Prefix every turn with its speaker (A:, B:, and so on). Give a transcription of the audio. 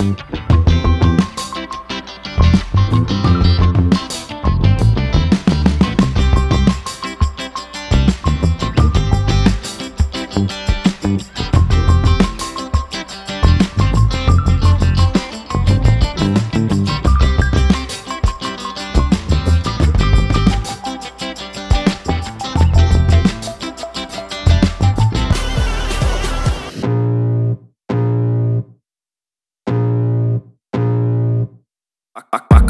A: Thank you.